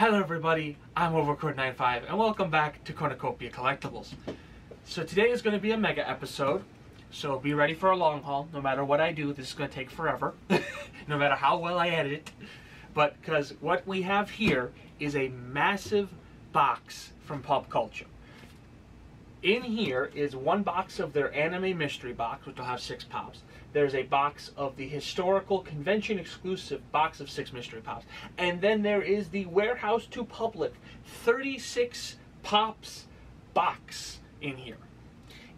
Hello everybody, I'm Overcord95 and welcome back to Cornucopia Collectibles. So today is going to be a mega episode, so be ready for a long haul. No matter what I do, this is going to take forever. no matter how well I edit it. But because what we have here is a massive box from PopCultcha. In here is one box of their anime mystery box, which will have six pops. There's a box of the historical convention exclusive box of six mystery pops. And then there is the warehouse to public 36 pops box in here.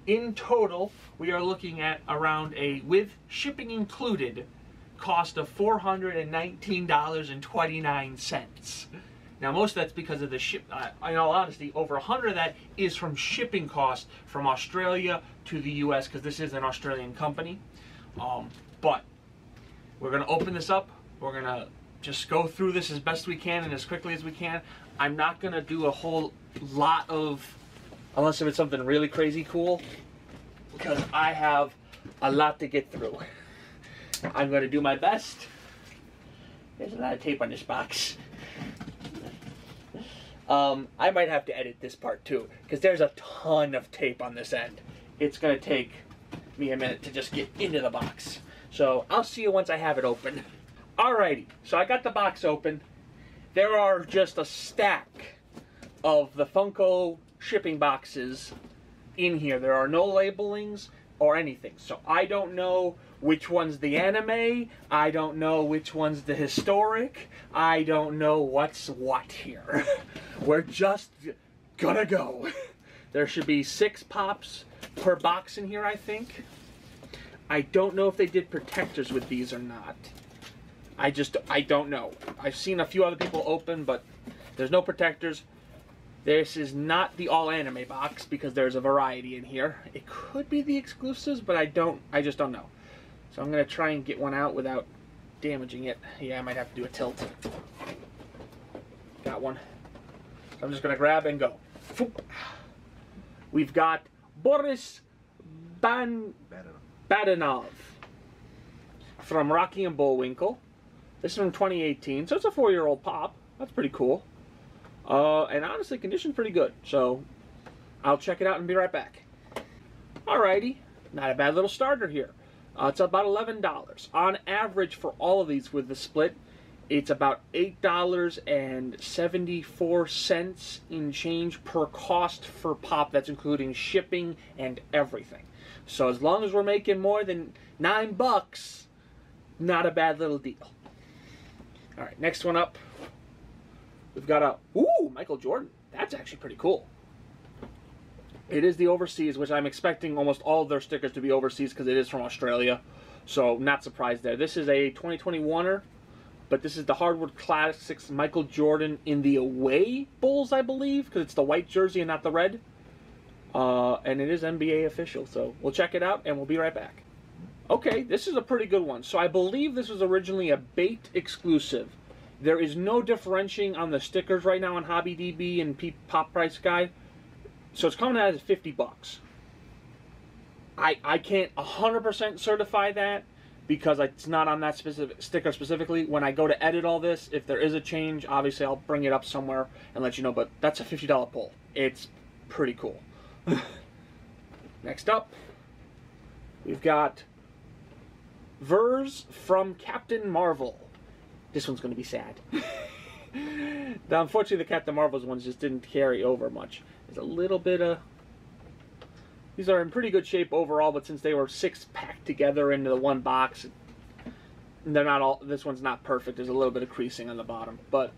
In total, we are looking at around a, with shipping included, cost of $419.29. Now, most of that's because of the ship. Uh, in all honesty, over a hundred of that is from shipping costs from Australia to the U.S. because this is an Australian company. Um, but we're gonna open this up. We're gonna just go through this as best we can and as quickly as we can. I'm not gonna do a whole lot of, unless if it's something really crazy cool, because I have a lot to get through. I'm gonna do my best. There's a lot of tape on this box. Um, I might have to edit this part too, because there's a ton of tape on this end. It's to take me a minute to just get into the box. So I'll see you once I have it open. Alrighty, so I got the box open. There are just a stack of the Funko shipping boxes in here. There are no labelings or anything. So I don't know which one's the anime. I don't know which one's the historic. I don't know what's what here. We're just gonna go. There should be six pops per box in here, I think. I don't know if they did protectors with these or not. I just, I don't know. I've seen a few other people open, but there's no protectors. This is not the all anime box because there's a variety in here. It could be the exclusives, but I don't, I just don't know. So I'm gonna try and get one out without damaging it. Yeah, I might have to do a tilt. Got one. So I'm just gonna grab and go. We've got Boris Ban Badenov from Rocky and Bullwinkle. This is from 2018, so it's a four-year-old pop. That's pretty cool. Uh, and honestly, condition's pretty good. So I'll check it out and be right back. Alrighty, not a bad little starter here. Uh, it's about $11. On average for all of these with the split, it's about $8.74 in change per cost for pop. That's including shipping and everything. So as long as we're making more than nine bucks, not a bad little deal. All right, next one up. We've got a, ooh, Michael Jordan. That's actually pretty cool. It is the overseas, which I'm expecting almost all of their stickers to be overseas because it is from Australia. So not surprised there. This is a 2021er, but this is the Hardwood Classics Michael Jordan in the away Bulls, I believe, because it's the white jersey and not the red. Uh, and it is NBA official, so we'll check it out and we'll be right back. Okay, this is a pretty good one. So I believe this was originally a bait exclusive. There is no differentiating on the stickers right now on HobbyDB and Pop Price Guide. So it's coming out as 50 bucks. I, I can't 100% certify that because it's not on that specific sticker specifically. When I go to edit all this, if there is a change, obviously I'll bring it up somewhere and let you know. But that's a $50 pull. It's pretty cool. Next up, we've got Vers from Captain Marvel. This one's going to be sad. now, unfortunately, the Captain Marvels ones just didn't carry over much. There's a little bit of... These are in pretty good shape overall, but since they were six packed together into the one box, they're not all... This one's not perfect. There's a little bit of creasing on the bottom, but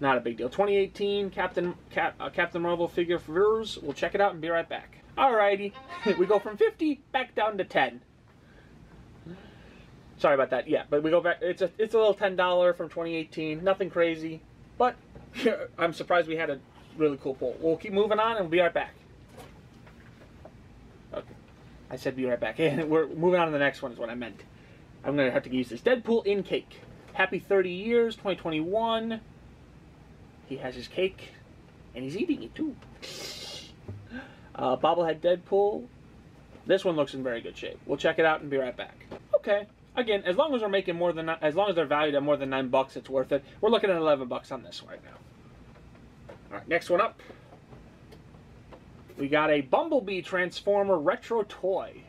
not a big deal. 2018 Captain Cap, uh, Captain Marvel figure for viewers. We'll check it out and be right back. Alrighty, we go from 50 back down to 10. Sorry about that. Yeah, but we go back. It's a it's a little ten dollar from 2018. Nothing crazy, but I'm surprised we had a really cool pull. We'll keep moving on and we'll be right back. I said be right back. And we're moving on to the next one is what I meant. I'm gonna have to use this Deadpool in cake. Happy 30 years, 2021. He has his cake, and he's eating it too. Uh, bobblehead Deadpool. This one looks in very good shape. We'll check it out and be right back. Okay, again, as long as we're making more than as long as they're valued at more than nine bucks, it's worth it. We're looking at eleven bucks on this right now. All right, next one up. We got a Bumblebee Transformer retro toy.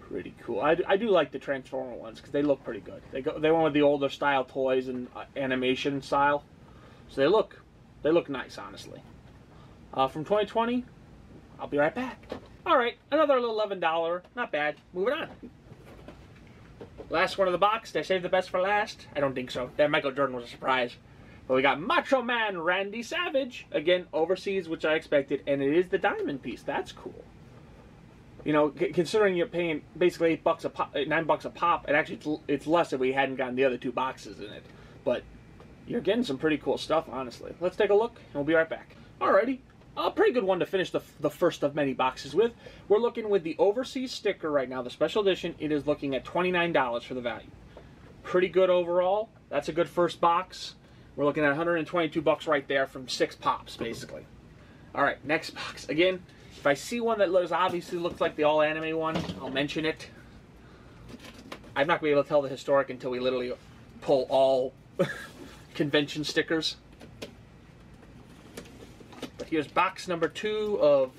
Pretty cool. I, I do like the Transformer ones because they look pretty good. They go they went with the older style toys and uh, animation style, so they look they look nice, honestly. Uh, from 2020, I'll be right back. All right, another little eleven dollar, not bad. Moving on. Last one of the box. Did I save the best for last? I don't think so. That Michael Jordan was a surprise. But we got Macho Man Randy Savage again overseas, which I expected, and it is the diamond piece. That's cool. You know, considering you're paying basically eight bucks a pop, uh, nine bucks a pop, and actually it's, it's less if we hadn't gotten the other two boxes in it. But you're getting some pretty cool stuff, honestly. Let's take a look, and we'll be right back. Alrighty, a pretty good one to finish the, the first of many boxes with. We're looking with the overseas sticker right now, the special edition. It is looking at $29 for the value. Pretty good overall. That's a good first box. We're looking at 122 bucks right there from six pops, basically. All right, next box. Again, if I see one that looks obviously looks like the all anime one, I'll mention it. I'm not going to be able to tell the historic until we literally pull all convention stickers. But here's box number two of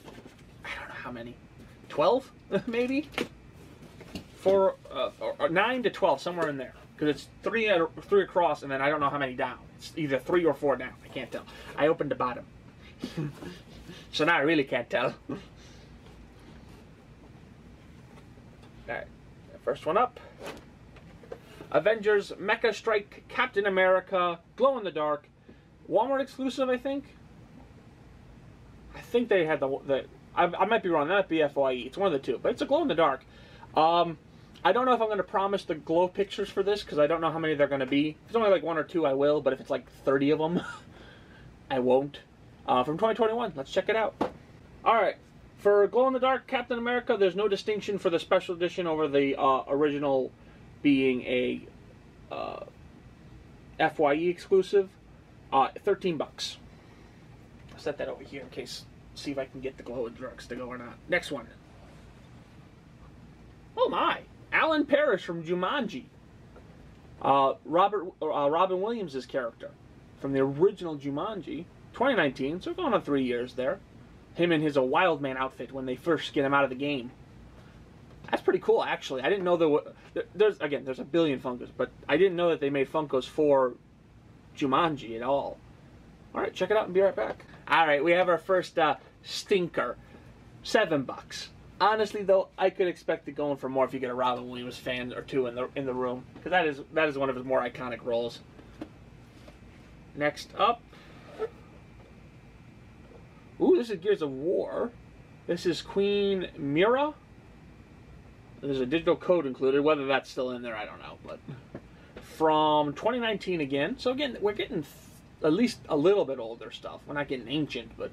I don't know how many, twelve maybe, four, uh, or, or nine to twelve, somewhere in there. Because it's three three across, and then I don't know how many down. It's either three or four down. I can't tell. I opened the bottom, so now I really can't tell. All right, first one up. Avengers Mecha Strike Captain America Glow in the Dark, Walmart exclusive, I think. I think they had the the. I, I might be wrong. That might be FYE. It's one of the two, but it's a glow in the dark. Um, I don't know if I'm going to promise the glow pictures for this because I don't know how many they're going to be. If it's only like one or two, I will. But if it's like 30 of them, I won't. Uh, from 2021, let's check it out. All right, for glow in the dark Captain America, there's no distinction for the special edition over the uh, original being a uh, FYE exclusive. Uh, 13 bucks. I'll set that over here in case. See if I can get the glow in the darks to go or not. Next one. Oh my! Alan Parrish from Jumanji. Uh, Robert uh, Robin Williams' character from the original Jumanji, 2019. So going on three years there. Him in his a wild man outfit when they first get him out of the game. That's pretty cool, actually. I didn't know there were. There's again, there's a billion Funkos, but I didn't know that they made Funkos for Jumanji at all. All right, check it out and be right back. All right, we have our first uh, stinker, seven bucks. Honestly, though, I could expect it going for more if you get a Robin Williams fan or two in the in the room, because that is that is one of his more iconic roles. Next up, ooh, this is Gears of War. This is Queen Myrrah. There's a digital code included. Whether that's still in there, I don't know. But from 2019 again. So again, we're getting at least a little bit older stuff. We're not getting ancient, but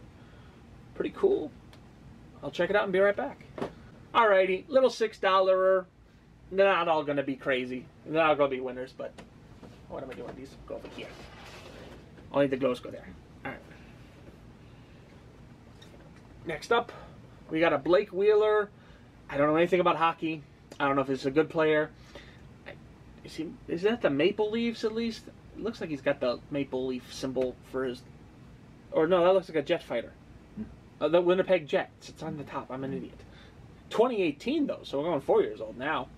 pretty cool. I'll check it out and be right back. Alrighty, little six dollar. They're not all gonna be crazy. They're not gonna be winners, but what am I doing? These go over here. Only the glows go there. Alright. Next up, we got a Blake Wheeler. I don't know anything about hockey. I don't know if he's a good player. Is he? Is that the Maple Leafs at least? It looks like he's got the Maple Leaf symbol for his. Or no, that looks like a jet fighter. Uh, the Winnipeg Jets. It's on the top. I'm an idiot. 2018 though, so we're going four years old now.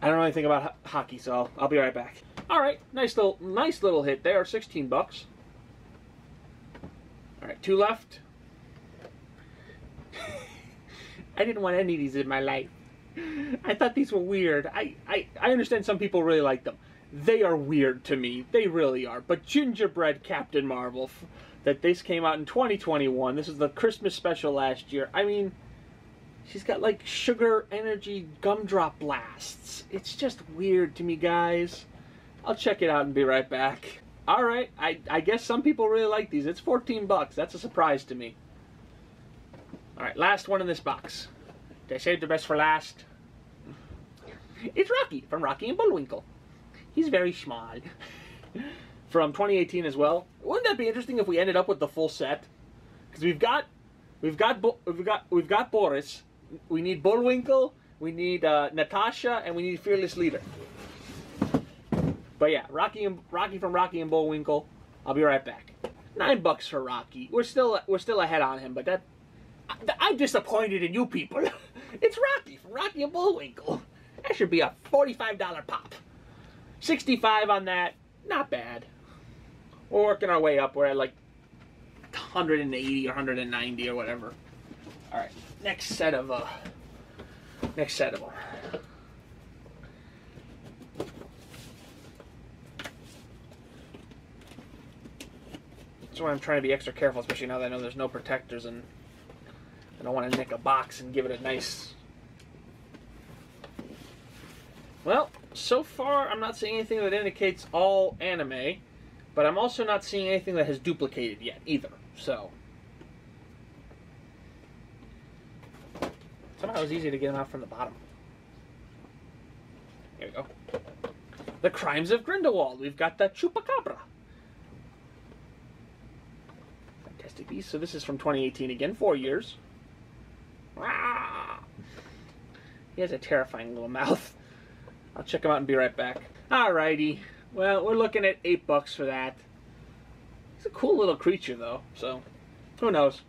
I don't know anything about ho- hockey, so I'll, I'll be right back. All right, nice little nice little hit there. 16 bucks. All right, two left. I didn't want any of these in my life. I thought these were weird. I, I, I understand some people really like them. They are weird to me. They really are. But Gingerbread Captain Marvel, that this came out in 2021. This is the Christmas special last year. I mean, she's got like sugar energy gumdrop blasts. It's just weird to me, guys. I'll check it out and be right back. All right, I, I guess some people really like these. It's 14 bucks. That's a surprise to me. All right, last one in this box. Did I save the best for last? It's Rocky from Rocky and Bullwinkle. He's very small. from 2018 as well. Wouldn't that be interesting if we ended up with the full set? Because we've got, we've got, we've got, we've got Boris. We need Bullwinkle. we need uh, Natasha, and we need Fearless Leader. But yeah, Rocky and Rocky from Rocky and Bullwinkle. I'll be right back. Nine bucks for Rocky. We're still we're still ahead on him, but that I, I'm disappointed in you people. it's Rocky from Rocky and Bullwinkle. That should be a forty-five dollar pop. Sixty-five on that. Not bad. We're working our way up. We're at like 180 or 190 or whatever. All right, next set of uh, next set of them. That's why I'm trying to be extra careful, especially now that I know there's no protectors and I don't want to nick a box and give it a nice. Well, so far I'm not seeing anything that indicates all anime, but I'm also not seeing anything that has duplicated yet either. So somehow it was easy to get them out from the bottom. Here we go. The Crimes of Grindelwald. We've got the Chupacabra. Fantastic Beast. So this is from 2018 again, four years. Ah! He has a terrifying little mouth. I'll check him out and be right back. Alrighty. Well, we're looking at eight bucks for that. He's a cool little creature, though, so who knows?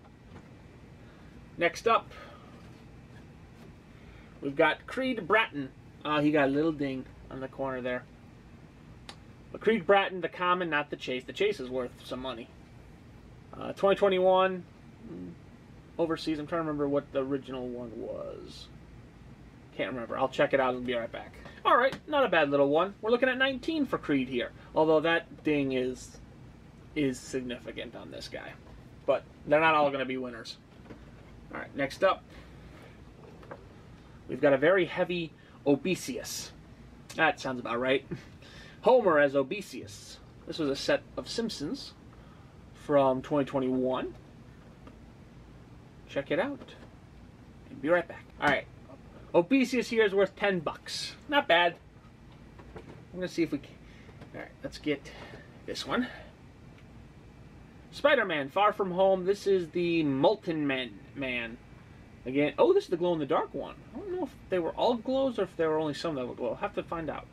Next up, we've got Creed Bratton. Uh, he got a little ding on the corner there. But Creed Bratton, the common, not the chase. The chase is worth some money. Uh, 2021 mm, overseas. I'm trying to remember what the original one was. Can't remember. I'll check it out and be right back. All right, not a bad little one. We're looking at 19 for Creed here. Although that ding is is significant on this guy. But they're not all going to be winners. All right, next up. We've got a very heavy Obesius. That sounds about right. Homer as Obesius. This was a set of Simpsons from 2021. Check it out. And be right back. All right. Obesius here is worth 10 bucks. Not bad. I'm to see if we can. All right, let's get this one. Spider-Man, Far From Home. This is the Molten Man. Man. Again, oh, this is the glow-in-the-dark one. I don't know if they were all glows or if there were only some that would glow. I'll have to find out.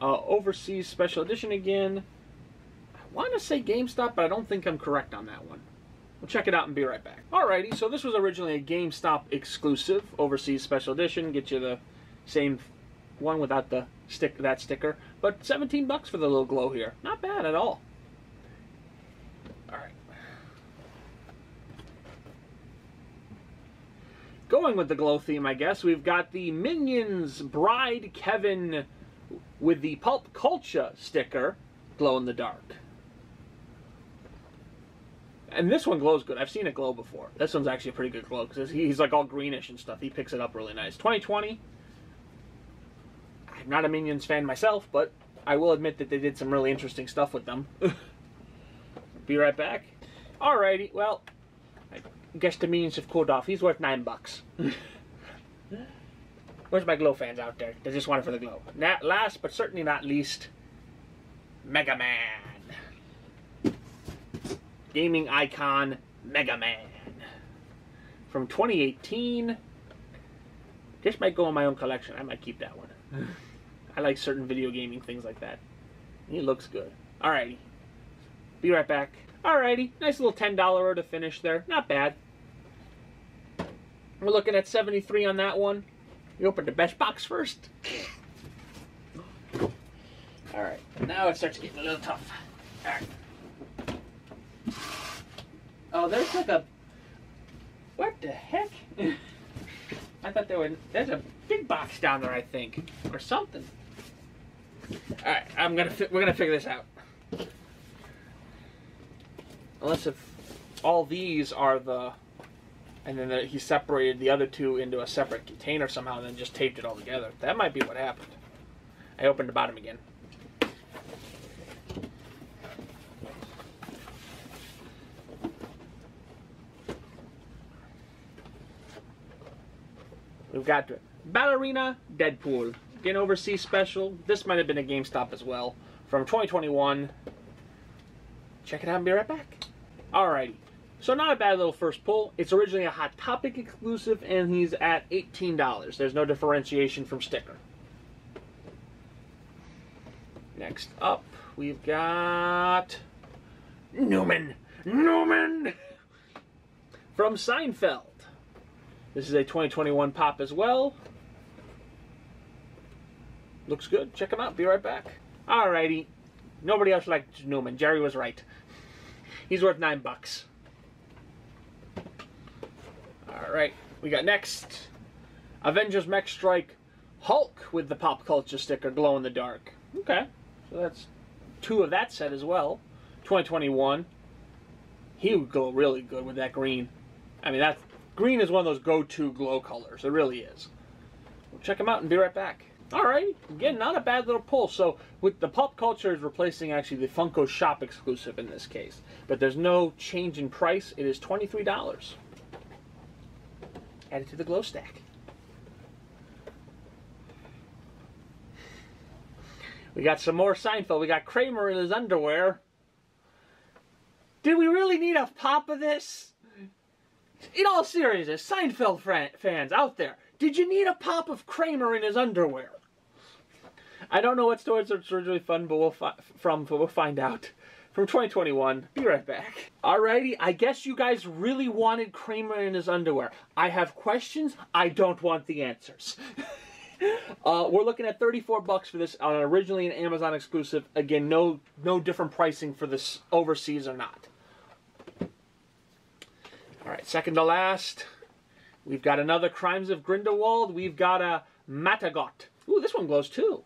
Uh, Overseas Special Edition again. I want to say GameStop, but I don't think I'm correct on that one. We'll check it out and be right back. Alrighty, so this was originally a GameStop exclusive, Overseas Special Edition. Get you the same one without the stick that sticker, but 17 bucks for the little glow here. Not bad at all. All right. Going with the glow theme, I guess, we've got the Minions Bride Kevin with the PopCultcha sticker, glow in the dark. And this one glows good. I've seen it glow before. This one's actually a pretty good glow because he's like all greenish and stuff. He picks it up really nice. 2020. I'm not a Minions fan myself, but I will admit that they did some really interesting stuff with them. Be right back. Alrighty, well, I guess the Minions have cooled off. He's worth nine bucks. Where's my glow fans out there? They just want it for the glow. Not last, but certainly not least, Mega Man gaming icon Mega Man from 2018. This might go in my own collection. I might keep that one. I like certain video gaming things like that. He looks good. Alrighty. Be right back. Alrighty. Nice little $10 to finish there. Not bad. We're looking at 73 on that one. We opened the best box first. Alright. Now it starts getting a little tough. Alright. Oh, there's like a. What the heck? I thought there were. There's a big box down there, I think, or something. All right, I'm gonna. We're gonna figure this out. Unless if all these are the, and then the, he separated the other two into a separate container somehow, and then just taped it all together. That might be what happened. I opened the bottom again. We've got Ballerina Deadpool. Again, overseas special. This might have been a GameStop as well. From 2021. Check it out and be right back. Alrighty. So not a bad little first pull. It's originally a Hot Topic exclusive, and he's at $18. There's no differentiation from sticker. Next up, we've got Newman. Newman! From Seinfeld. This is a 2021 pop as well. Looks good. Check him out. Be right back. Alrighty. Nobody else liked Newman. Jerry was right. He's worth nine bucks. Alright. We got next Avengers Mech Strike Hulk with the PopCultcha sticker glow in the dark. Okay. So that's two of that set as well. 2021. He would go really good with that green. I mean, that green is one of those go-to glow colors. It really is. We'll check them out and be right back. All right, again, not a bad little pull. So with the PopCultcha is replacing actually the Funko Shop exclusive in this case, but there's no change in price. It is twenty three dollars. Add it to the glow stack. We got some more Seinfeld. We got Kramer in his underwear. Did we really need a pop of this? In all seriousness, Seinfeld fans out there, did you need a pop of Kramer in his underwear? I don't know what stories are originally fun, but we'll from, but we'll find out. From 2021. Be right back. Alrighty, I guess you guys really wanted Kramer in his underwear. I have questions. I don't want the answers. uh, we're looking at 34 bucks for this on originally an Amazon exclusive. Again, no no different pricing for this overseas or not. All right, second to last. We've got another Crimes of Grindelwald. We've got a Matagot. Ooh, this one glows too.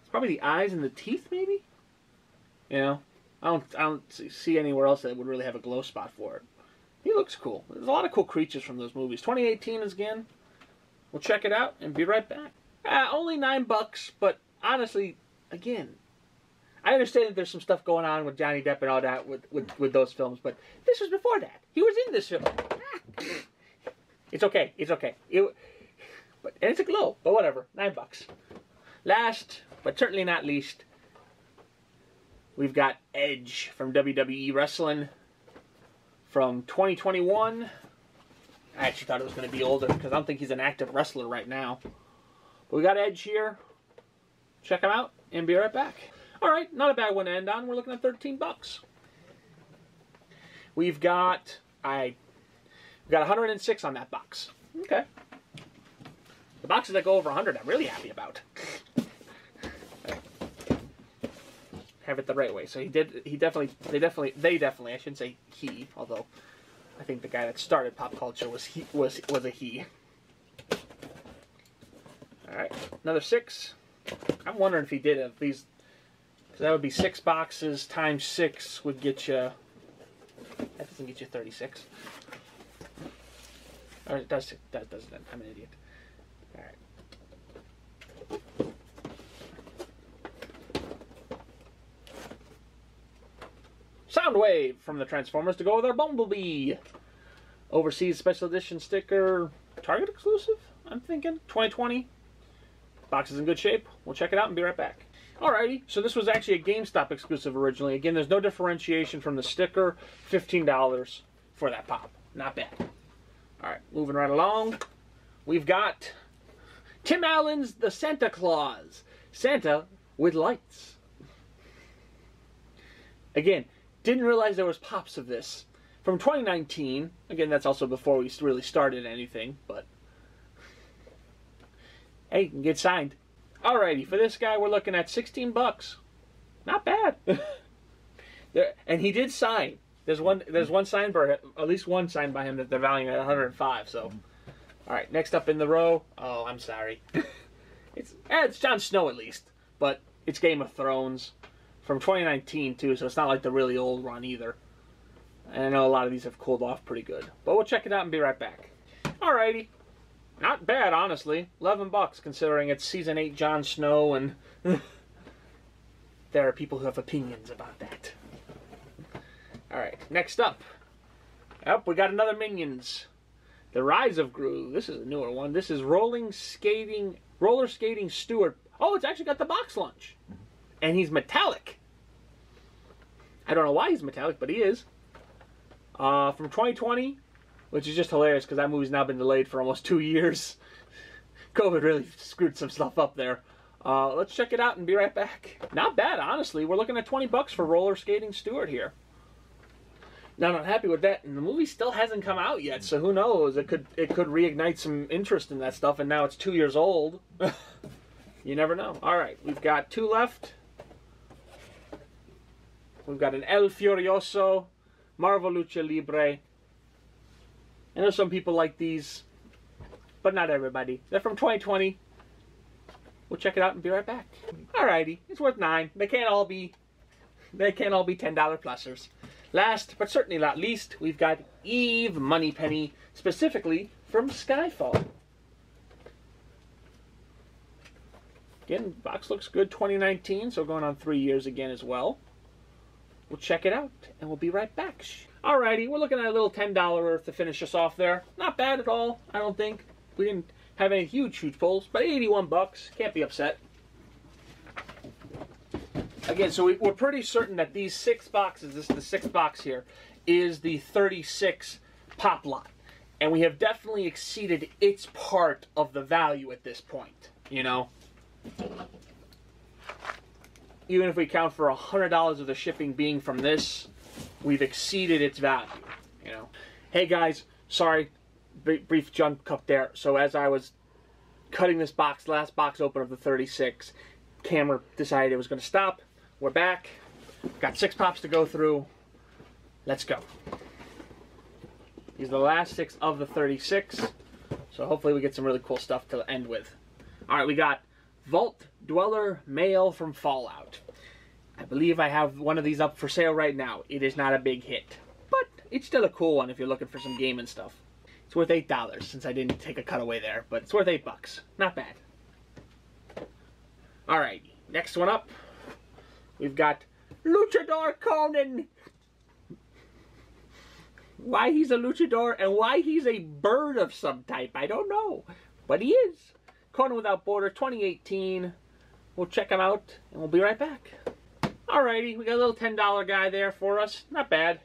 It's probably the eyes and the teeth, maybe. You know, I don't, I don't see anywhere else that would really have a glow spot for it. He looks cool. There's a lot of cool creatures from those movies. 2018 is again. We'll check it out and be right back. Uh, only nine bucks, but honestly, again, I understand that there's some stuff going on with Johnny Depp and all that with, with, with those films, but this was before that. He was in this film. It's okay. It's okay. It, but and it's a glow, but whatever. Nine bucks. Last, but certainly not least, we've got Edge from WWE Wrestling from 2021. I actually thought it was going to be older because I don't think he's an active wrestler right now. But we got Edge here. Check him out and be right back. All right, not a bad one to end on. We're looking at 13 bucks. We've got I we've got 106 on that box. Okay. The boxes that go over 100, I'm really happy about. Have it the right way. So he did. He definitely. They definitely. They definitely. I shouldn't say he, although I think the guy that started PopCultcha was he was was a he. All right, another six. I'm wondering if he did if these, because that would be six boxes times six would get you. That doesn't get you 36. Or it does. That doesn't. I'm an idiot. All right. Soundwave from the Transformers to go with our Bumblebee. Overseas special edition sticker, Target exclusive. I'm thinking 2020. Box is in good shape. We'll check it out and be right back. Alrighty, so this was actually a GameStop exclusive originally. Again, there's no differentiation from the sticker. $15 for that pop. Not bad. All right, moving right along. We've got Tim Allen's The Santa Claus. Santa with lights. Again, didn't realize there was pops of this. From 2019, again, that's also before we really started anything, but hey, you can get signed. Alrighty, for this guy, we're looking at 16 bucks. Not bad. and he did sign. There's one. There's one signed by at least one signed by him that they're valuing at 105. So, all right. Next up in the row. Oh, I'm sorry. it's eh, it's Jon Snow at least, but it's Game of Thrones from 2019 too. So it's not like the really old run either. And I know a lot of these have cooled off pretty good. But we'll check it out and be right back. Alrighty. Not bad, honestly. 11 bucks considering it's season 8 Jon Snow and there are people who have opinions about that. All right, next up. Up, we got another Minions. The Rise of Gru. This is a newer one. This is rolling skating, roller skating Stuart. Oh, it's actually got the BoxLunch, and he's metallic. I don't know why he's metallic, but he is. Uh, from 2020, which is just hilarious because that movie's now been delayed for almost two years. COVID really screwed some stuff up there. Uh, let's check it out and be right back. Not bad, honestly. We're looking at 20 bucks for Roller Skating Stuart here. Now, I'm not happy with that, and the movie still hasn't come out yet, so who knows? It could it could reignite some interest in that stuff, and now it's two years old. you never know. All right, we've got two left. We've got an El Furioso, Marvel Lucha Libre. I know some people like these, but not everybody. They're from 2020. We'll check it out and be right back. Alrighty, it's worth nine. They can't all be, they can't all be ten dollar plusers. Last but certainly not least, we've got Eve Moneypenny, specifically from Skyfall. Again, box looks good, 2019, so going on three years again as well. We'll check it out, and we'll be right back. Alrighty, we're looking at a little $10 worth to finish us off there. Not bad at all, I don't think. We didn't have any huge, huge pulls, but 81 bucks. Can't be upset. Again, so we, are pretty certain that these six boxes, this is the sixth box here, is the 36 pop lot. And we have definitely exceeded its part of the value at this point, you know? Even if we count for $100 of the shipping being from this, we've exceeded its value, you know? Hey guys, sorry, brief jump cut there. So as I was cutting this box, last box open of the 36, camera decided it was going to stop. We're back. Got six pops to go through. Let's go. These are the last six of the 36. So hopefully we get some really cool stuff to end with. All right, we got Vault Dweller Male from Fallout. I believe I have one of these up for sale right now. It is not a big hit, but it's still a cool one if you're looking for some gaming stuff. It's worth eight dollars since I didn't take a cutaway there, but it's worth eight bucks. Not bad. All right, next one up. We've got Luchador Conan. Why he's a luchador and why he's a bird of some type, I don't know. But he is. Conan Without Border 2018. We'll check him out and we'll be right back. Alrighty, we got a little $10 guy there for us. Not bad.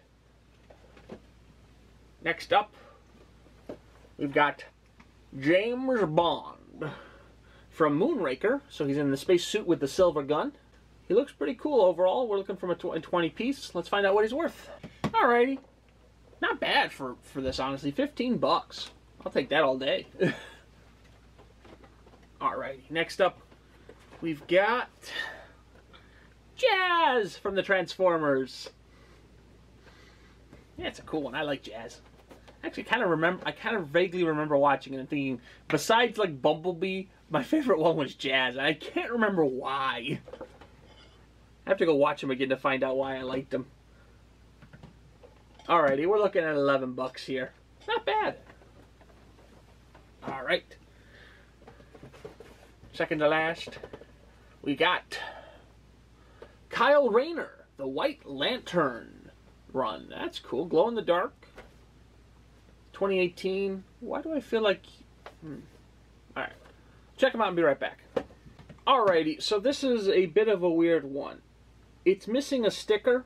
Next up, We've got James Bond from Moonraker. So he's in the space suit with the silver gun. He looks pretty cool overall. We're looking for a 20 piece. Let's find out what he's worth. Alrighty. Not bad for, for this, honestly. 15 bucks. I'll take that all day. Alrighty. Next up, we've got Jazz from the Transformers. Yeah, it's a cool one. I like Jazz actually kind of remember I kind of vaguely remember watching it and thinking besides like Bumblebee, my favorite one was Jazz. I can't remember why. I have to go watch him again to find out why I liked him. Alrighty, we're looking at 11 bucks here. Not bad. Alright. Second to last, we got Kyle Rayner, the White Lantern run. That's cool. Glow in the dark. 2018. Why do I feel like... Hmm. Alright. Check them out and be right back. Alrighty, so this is a bit of a weird one. It's missing a sticker.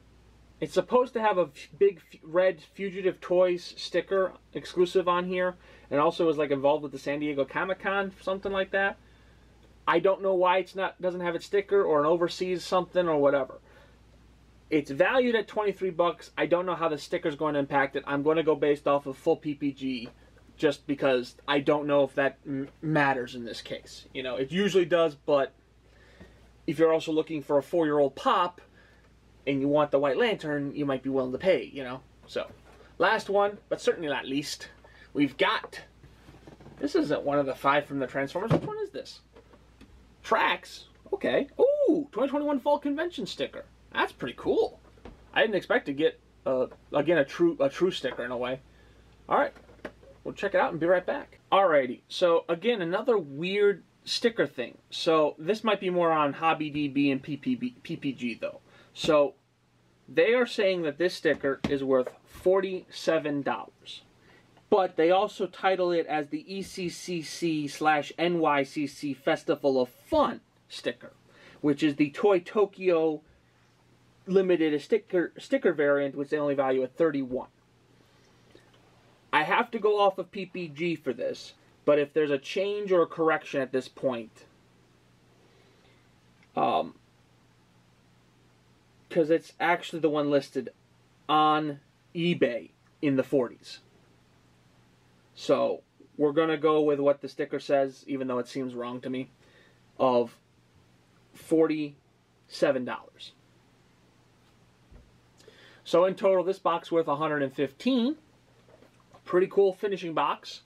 It's supposed to have a big red Fugitive Toys sticker exclusive on here. And also was like involved with the San Diego Comic-Con, something like that. I don't know why it's not doesn't have its sticker or an overseas something or whatever. It's valued at 23 bucks. I don't know how the sticker's going to impact it. I'm going to go based off of full PPG just because I don't know if that matters in this case. You know, it usually does, but if you're also looking for a four-year-old pop and you want the White Lantern, you might be willing to pay, you know. So, last one, but certainly not least, we've got... This isn't one of the five from the Transformers. Which one is this? Tracks. Okay. Ooh, 2021 Fall Convention sticker. That's pretty cool. I didn't expect to get uh, again a true a true sticker in a way. All right, we'll check it out and be right back. Alrighty, so again another weird sticker thing. So this might be more on HobbyDB and PPB, PPG though. So they are saying that this sticker is worth forty-seven dollars, but they also title it as the ECCC slash NYCC Festival of Fun sticker, which is the Toy Tokyo limited sticker sticker variant, which they only value at 31. I have to go off of PPG for this, but if there's a change or a correction at this point, um, because it's actually the one listed on eBay in the 40s. So we're gonna go with what the sticker says, even though it seems wrong to me, of forty-seven dollars. So in total, this box worth 115. Pretty cool finishing box.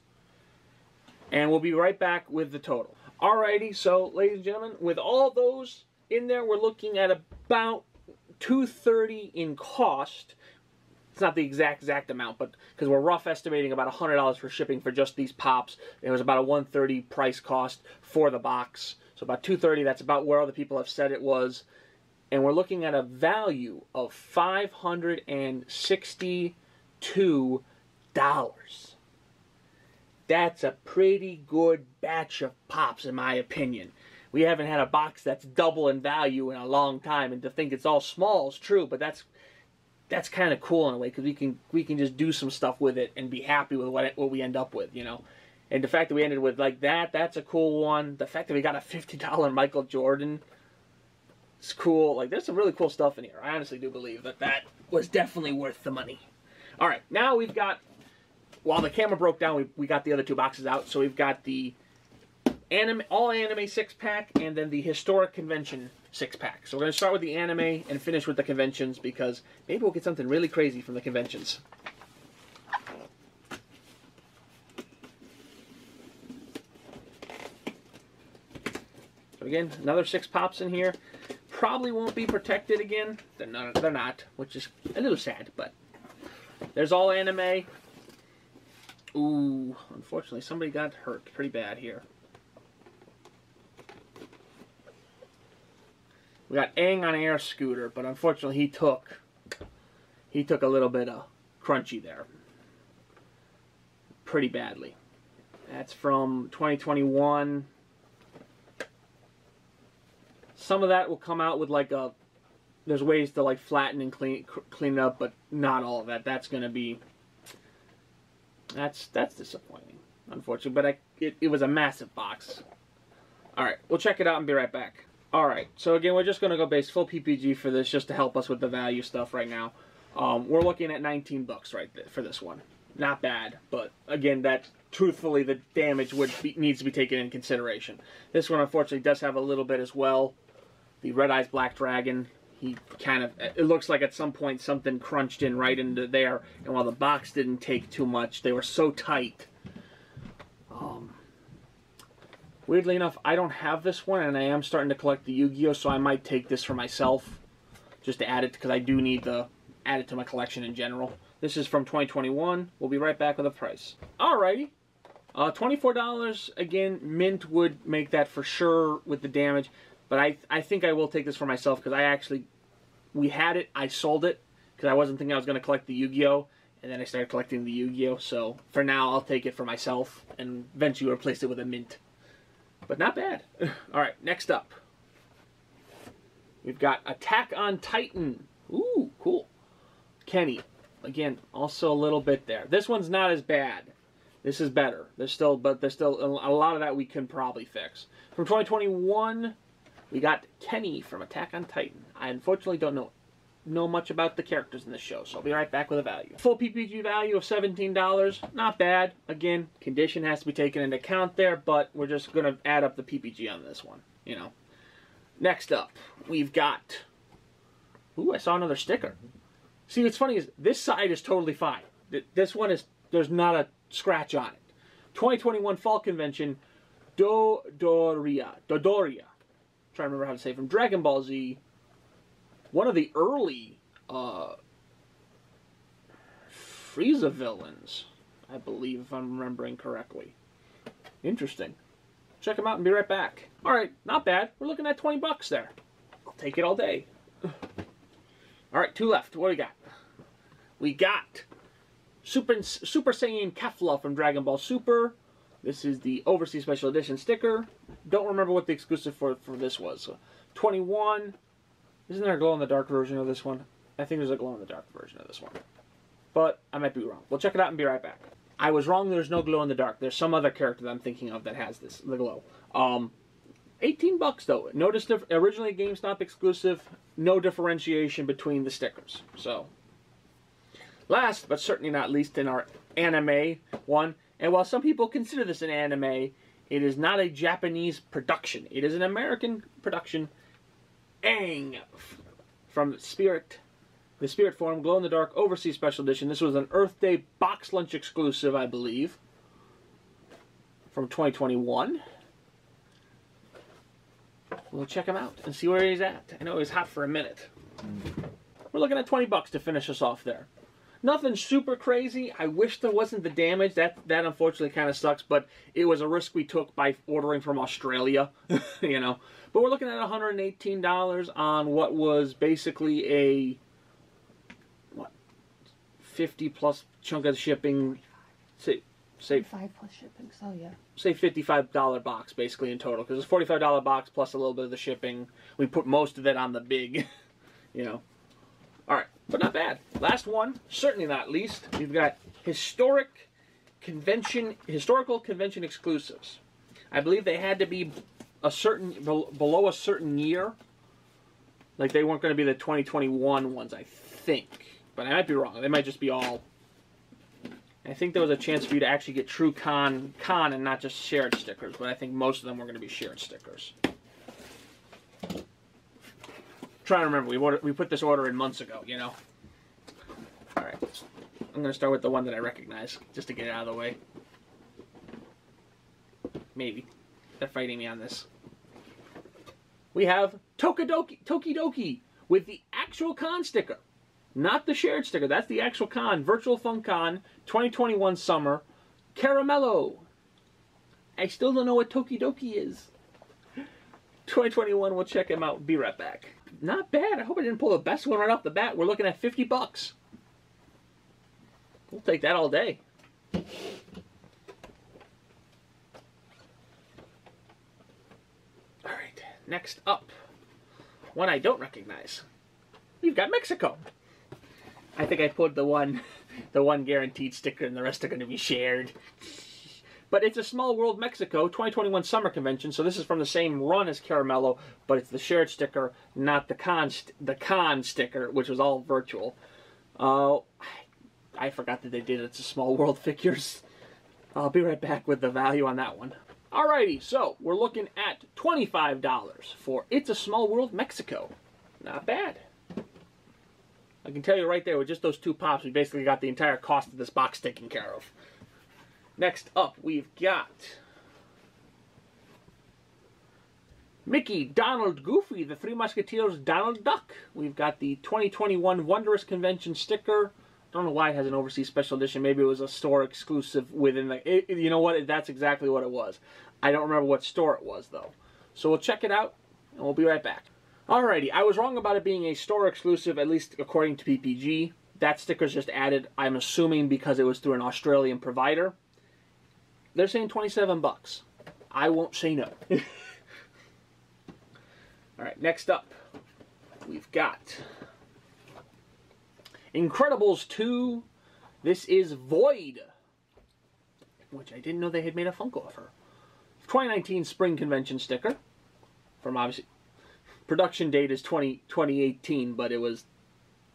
And we'll be right back with the total. Alrighty, so ladies and gentlemen, with all those in there, we're looking at about 230 in cost. It's not the exact exact amount, but because we're rough estimating about $100 for shipping for just these pops. It was about a 130 price cost for the box. So about 230, that's about where other people have said it was. And we're looking at a value of $562 that's a pretty good batch of pops, in my opinion. We haven't had a box that's double in value in a long time, and to think it's all small is true, but that's that's kind of cool in a way because we can we can just do some stuff with it and be happy with what what we end up with, you know. And the fact that we ended with like that, that's a cool one. The fact that we got a fifty dollar Michael Jordan, it's cool. Like there's some really cool stuff in here. I honestly do believe that that was definitely worth the money. All right, now we've got while the camera broke down, we, we got the other two boxes out. So we've got the anime, all anime six pack and then the historic convention six pack. So we're going to start with the anime and finish with the conventions because maybe we'll get something really crazy from the conventions. So again, another six pops in here. Probably won't be protected again. They're not, they're not, which is a little sad, but there's all anime. Ooh, unfortunately, somebody got hurt pretty bad here. We got Aang on air scooter, but unfortunately he took he took a little bit of crunchy there. Pretty badly. That's from 2021. Some of that will come out with like a there's ways to like flatten and clean clean it up, but not all of that. That's going to be that's that's disappointing, unfortunately. But I, it, it was a massive box. All right, we'll check it out and be right back. All right, so again, we're just going to go base full PPG for this just to help us with the value stuff right now. Um, we're looking at 19 bucks right for this one. Not bad, but again, that truthfully the damage would be, needs to be taken in consideration. This one unfortunately does have a little bit as well. The Red Eyes Black Dragon he kind of it looks like at some point something crunched in right into there and while the box didn't take too much they were so tight um, weirdly enough i don't have this one and i am starting to collect the yu-gi-oh so i might take this for myself just to add it because i do need to add it to my collection in general this is from 2021 we'll be right back with a price alrighty uh, $24 again mint would make that for sure with the damage but I I think I will take this for myself because I actually we had it. I sold it because I wasn't thinking I was going to collect the Yu-Gi-Oh, and then I started collecting the Yu-Gi-Oh. So for now, I'll take it for myself and eventually replace it with a mint. But not bad. All right, next up. We've got Attack on Titan. Ooh, cool. Kenny. Again, also a little bit there. This one's not as bad. This is better. There's still, but there's still a lot of that we can probably fix. From 2021, we got Kenny from Attack on Titan. I unfortunately don't know know much about the characters in this show, so I'll be right back with a value. Full PPG value of $17. Not bad. Again, condition has to be taken into account there, but we're just going to add up the PPG on this one, you know. Next up, we've got... Ooh, I saw another sticker. See, what's funny is this side is totally fine. This one is... There's not a scratch on it. 2021 Fall Convention, Dodoria. Dodoria trying to remember how to say from Dragon Ball Z. One of the early uh, Frieza villains, I believe, if I'm remembering correctly. Interesting. Check them out and be right back. All right, not bad. We're looking at 20 bucks there. I'll take it all day. all right, two left. What do we got? We got Super, Super Saiyan Kefla from Dragon Ball Super. This is the Overseas Special Edition sticker. Don't remember what the exclusive for, for this was. So 21. Isn't there a glow-in-the-dark version of this one? I think there's a glow-in-the-dark version of this one. But I might be wrong. We'll check it out and be right back. I was wrong. There's no glow in the dark. There's some other character that I'm thinking of that has this the glow. Um, 18 bucks though. Notice originally GameStop exclusive. No differentiation between the stickers. So, last but certainly not least in our anime one, and while some people consider this an anime, it is not a Japanese production. It is an American production. Aang from Spirit, the Spirit Form Glow in the Dark Overseas Special Edition. This was an Earth Day BoxLunch exclusive, I believe, from 2021. We'll check him out and see where he's at. I know he's hot for a minute. Mm. We're looking at 20 bucks to finish us off there. Nothing super crazy. I wish there wasn't the damage. That that unfortunately kind of sucks, but it was a risk we took by ordering from Australia, you know. But we're looking at $118 on what was basically a what 50 plus chunk of shipping say say Five plus shipping, so yeah. say fifty-five dollar box basically in total because it's forty-five dollar box plus a little bit of the shipping. We put most of it on the big, you know. All right, but not bad. Last one, certainly not least, we've got historic convention, historical convention exclusives. I believe they had to be a certain below a certain year. Like they weren't going to be the 2021 ones, I think, but I might be wrong. They might just be all I think there was a chance for you to actually get true con con and not just shared stickers, but I think most of them were going to be shared stickers. Trying to remember, we ordered, we put this order in months ago, you know. All right, I'm going to start with the one that I recognize, just to get it out of the way. Maybe they're fighting me on this. We have Tokidoki Tokidoki with the actual con sticker not the shared sticker. That's the actual con, Virtual Fun Con 2021 Summer Caramello. I still don't know what Tokidoki is. 2021, we'll check him out. Be right back. Not bad. I hope I didn't pull the best one right off the bat. We're looking at 50 bucks. We'll take that all day. All right, next up, one I don't recognize. You've got Mexico. I think I put the one, the one guaranteed sticker, and the rest are going to be shared. But it's a Small World Mexico 2021 Summer Convention, so this is from the same run as Caramello, but it's the shared sticker, not the con the con sticker, which was all virtual. Uh, I forgot that they did it to Small World figures. I'll be right back with the value on that one. Alrighty, so we're looking at $25 for It's a Small World Mexico. Not bad. I can tell you right there, with just those two pops, we basically got the entire cost of this box taken care of. Next up, we've got Mickey, Donald, Goofy, the Three Musketeers, Donald Duck. We've got the 2021 Wondrous Convention sticker. I don't know why it has an overseas special edition. Maybe it was a store exclusive within the. It, you know what? That's exactly what it was. I don't remember what store it was though. So we'll check it out, and we'll be right back. Alrighty, I was wrong about it being a store exclusive, at least according to PPG. That sticker's just added, I'm assuming, because it was through an Australian provider. They're saying 27 bucks. I won't say no. Alright, next up, we've got Incredibles 2. This is Voyd, which I didn't know they had made a Funko of her. 2019 Spring Convention sticker from obviously production date is 20, 2018, but it was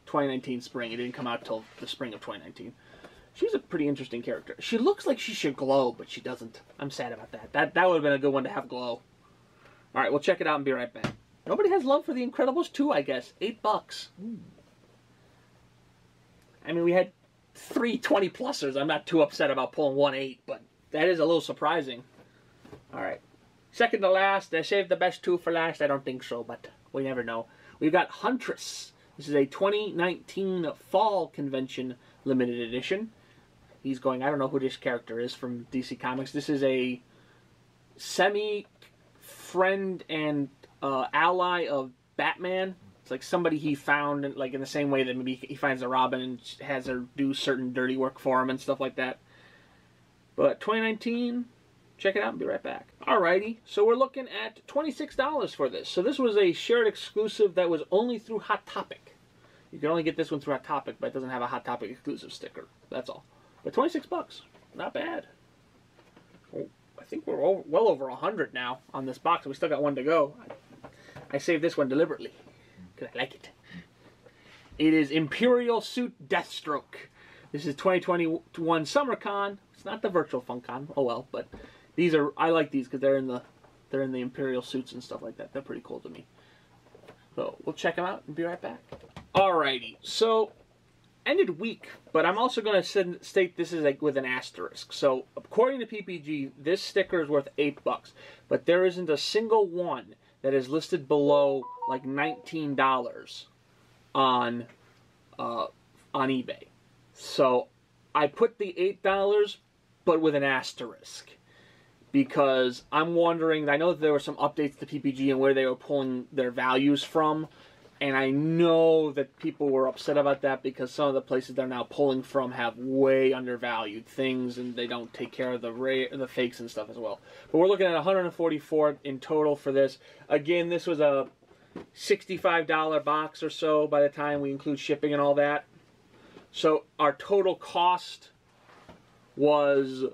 2019 spring. It didn't come out till the spring of 2019. She's a pretty interesting character. She looks like she should glow, but she doesn't. I'm sad about that. That that would have been a good one to have glow. All right, we'll check it out and be right back. Nobody has love for the Incredibles 2, I guess. Eight bucks. I mean, we had three 20 plusers. I'm not too upset about pulling one eight, but that is a little surprising. All right. Second to last. They saved the best two for last. I don't think so, but we never know. We've got Huntress. This is a 2019 Fall Convention limited edition. He's going. I don't know who this character is from DC Comics. This is a semi friend and uh, ally of Batman. It's like somebody he found, like in the same way that maybe he finds a Robin and has her do certain dirty work for him and stuff like that. But 2019, check it out and be right back. Alrighty, so we're looking at $26 for this. So this was a shared exclusive that was only through Hot Topic. You can only get this one through Hot Topic, but it doesn't have a Hot Topic exclusive sticker. That's all. But 26 bucks. not bad. Oh, I think we're well over 100 now on this box. We still got one to go. I saved this one deliberately because I like it. It is Imperial Suit Deathstroke. This is 2021 SummerCon. It's not the virtual FunCon. Oh well, but these are I like these because they're in the they're in the Imperial suits and stuff like that. They're pretty cool to me. So we'll check them out and be right back. Alrighty, so ended week, but I'm also going to state this is like with an asterisk. So according to PPG, this sticker is worth eight bucks, but there isn't a single one that is listed below like nineteen dollars on uh, on eBay. So I put the eight dollars, but with an asterisk because I'm wondering. I know that there were some updates to PPG and where they were pulling their values from, and I know that people were upset about that because some of the places they're now pulling from have way undervalued things, and they don't take care of the ra- the fakes and stuff as well. But we're looking at 144 in total for this. Again, this was a $65 box or so by the time we include shipping and all that. So our total cost was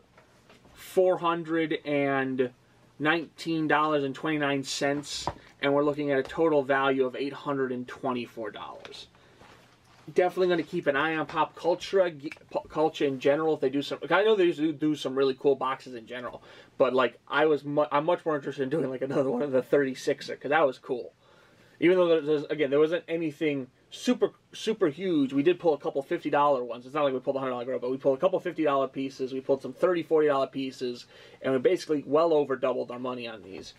$419.29, and we're looking at a total value of $824. Definitely going to keep an eye on PopCultcha, pop culture in general. If they do some, I know they do do some really cool boxes in general, but like I was, mu- I'm much more interested in doing like another one of the 36er because that was cool. Even though there's again there wasn't anything super super huge. We did pull a couple fifty dollar ones. It's not like we pulled a hundred dollar grill, but we pulled a couple fifty dollar pieces. We pulled some 30 40 dollar pieces, and we basically well over doubled our money on these.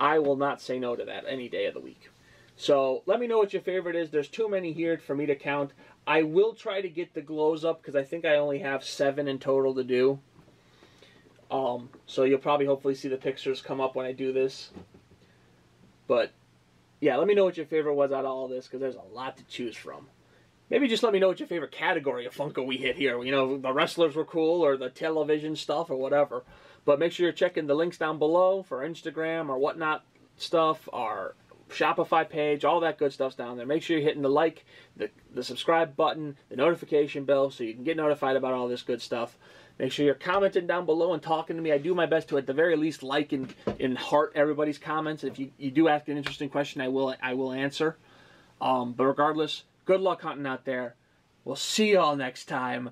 I will not say no to that any day of the week. So let me know what your favorite is. There's too many here for me to count. I will try to get the glows up because I think I only have seven in total to do. Um, so you'll probably hopefully see the pictures come up when I do this. But yeah, let me know what your favorite was out of all this because there's a lot to choose from. Maybe just let me know what your favorite category of Funko we hit here. You know, the wrestlers were cool or the television stuff or whatever. But make sure you're checking the links down below for Instagram or Whatnot stuff, our Shopify page, all that good stuff's down there. Make sure you're hitting the like, the, the subscribe button, the notification bell so you can get notified about all this good stuff. Make sure you're commenting down below and talking to me. I do my best to, at the very least, like and, and heart everybody's comments. If you, you do ask an interesting question, I will I will answer. Um, but regardless, good luck hunting out there. We'll see y'all next time.